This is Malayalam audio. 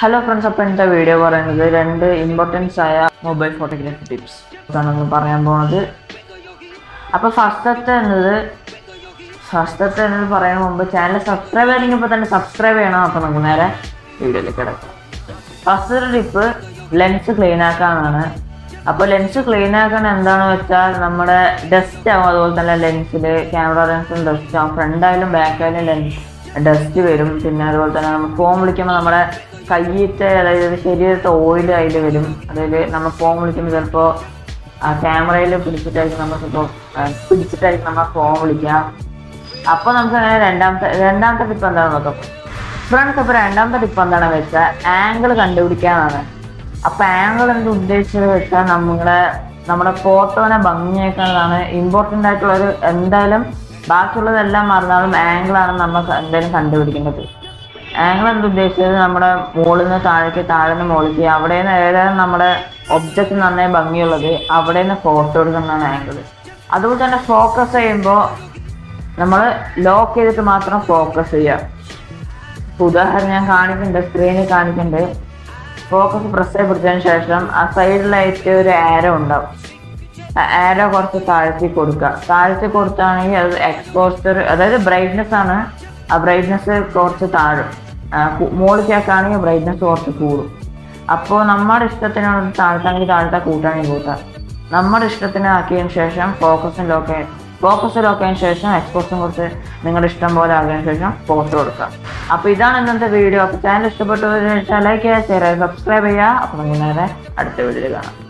ഹലോ ഫ്രണ്ട്സ് അപ്പോൾ ഇന്നത്തെ വീഡിയോ പറയുന്നത് രണ്ട് ഇമ്പോർട്ടൻസ് ആയ മൊബൈൽ ഫോട്ടോഗ്രാഫി ടിപ്സ് ആണെന്ന് പറയാൻ പോകുന്നത് അപ്പോൾ ഫസ്റ്റത്തെ എന്നത് ഫസ്റ്റത്തെ എന്നത് പറയുന്ന മുമ്പ് ചാനൽ സബ്സ്ക്രൈബ് ചെയ്യണമെങ്കിൽ തന്നെ സബ്സ്ക്രൈബ് ചെയ്യണം. അപ്പോൾ നമുക്ക് നേരെ വീഡിയോയിലേക്ക് കിടക്കാം. ഫസ്റ്റ് ടിപ്പ് ലെൻസ് ക്ലീൻ ആക്കാനാണ്. അപ്പോൾ ലെൻസ് ക്ലീൻ ആക്കാൻ എന്താണെന്ന് വെച്ചാൽ നമ്മുടെ ഡസ്റ്റ് ആവും. അതുപോലെ തന്നെ ലെൻസിൽ ക്യാമറ ലെൻസും ഡസ്റ്റ് ആവും. ഫ്രണ്ടായാലും ബാക്കായാലും ലെൻസ് ഡസ്റ്റ് വരും. പിന്നെ അതുപോലെ തന്നെ നമ്മൾ ഫോം വിളിക്കുമ്പോൾ നമ്മുടെ കയ്യത്തെ അതായത് ശരീരത്തെ ഓയിൽ അതിൽ വരും. അതായത് നമ്മൾ ഫോം വിളിക്കുമ്പോൾ ചിലപ്പോൾ ആ ക്യാമറയിൽ പിടിച്ചിട്ടായിരിക്കും നമ്മൾ ചിലപ്പോൾ പിടിച്ചിട്ടായിരിക്കും നമ്മൾ ഫോം വിളിക്കുക. അപ്പോൾ നമുക്ക് അങ്ങനെ രണ്ടാമത്തെ രണ്ടാമത്തെ ടിപ്പ് എന്താണെന്ന് നോക്കാം. ഫ്രണ്ട്സ് അപ്പോൾ രണ്ടാമത്തെ ടിപ്പ് എന്താണെന്ന് വെച്ചാൽ ആംഗിൾ കണ്ടുപിടിക്കാനാണ്. അപ്പോൾ ആംഗിൾ എന്ത് ഉദ്ദേശിച്ചത് വെച്ചാൽ നമ്മളെ നമ്മുടെ ഫോട്ടോനെ ഭംഗിയാക്കുന്നതാണ് ഇമ്പോർട്ടന്റ് ആയിട്ടുള്ള ഒരു എന്തായാലും ബാക്കിയുള്ളതെല്ലാം മറന്നാലും ആംഗിളാണ് നമ്മൾ എന്തായാലും കണ്ടുപിടിക്കേണ്ടത്. ആംഗിൾ എന്ത് ഉദ്ദേശിച്ചത്? നമ്മുടെ മുകളിൽ നിന്ന് താഴേക്ക് താഴെ നിന്ന് മുകളിലേക്ക് അവിടെ നിന്ന് ഏതാണ് നമ്മുടെ ഒബ്ജക്റ്റ് നന്നായി ഭംഗിയുള്ളത്? അവിടെ നിന്ന് ഫോട്ടോ എടുക്കുന്നതാണ് ആംഗിൾ അതുപോലെ തന്നെ ഫോക്കസ് ചെയ്യുമ്പോൾ നമ്മൾ ലോക്ക് ചെയ്തിട്ട് മാത്രം ഫോക്കസ് ചെയ്യുക ഉദാഹരണം ഞാൻ കാണിക്കുന്നുണ്ട് സ്ക്രീനിൽ കാണിക്കുന്നുണ്ട്. ഫോക്കസ് പ്രസ് ചെയ്യപ്പെടുത്തതിന് ശേഷം ആ സൈഡിലായിട്ട് ഒരു ആരോ ഉണ്ടാവും. ആ ആരോ കുറച്ച് താഴ്ത്തി കൊടുക്കുക. താഴ്ത്തി കൊടുത്താണെങ്കിൽ അത് എക്സ്പോസ്റ്റർ അതായത് ബ്രൈറ്റ്നെസ് ആണ്. ആ ബ്രൈറ്റ്നെസ് കുറച്ച് താഴും. മുകളിലേക്കാണെങ്കിൽ ബ്രൈറ്റ്നെസ് കുറച്ച് കൂടും. അപ്പോൾ നമ്മുടെ ഇഷ്ടത്തിനാണ് താഴ്ത്താണെങ്കിൽ താഴ്ത്താ കൂട്ടാണെങ്കിൽ കൂട്ടാം നമ്മുടെ ഇഷ്ടത്തിന് ആക്കിയതിന് ശേഷം ഫോക്കസും ലോക്ക് ഫോക്കസ് ലോക്ക് ആയതിനു ശേഷം എക്സ്പോസും കുറച്ച് നിങ്ങളുടെ ഇഷ്ടം പോലെ ആക്കിയതിന് ശേഷം പോസ്റ്റ് കൊടുക്കാം അപ്പോൾ ഇതാണ് ഇന്നത്തെ വീഡിയോ അപ്പോൾ ചാനൽ ഇഷ്ടപ്പെട്ടു വെച്ചാൽ ലൈക്ക് ചെയ്യുക ഷെയർ ചെയ്യുക സബ്സ്ക്രൈബ് ചെയ്യുക. അപ്പോൾ നമുക്ക് അടുത്ത വീഡിയോയിൽ കാണാം.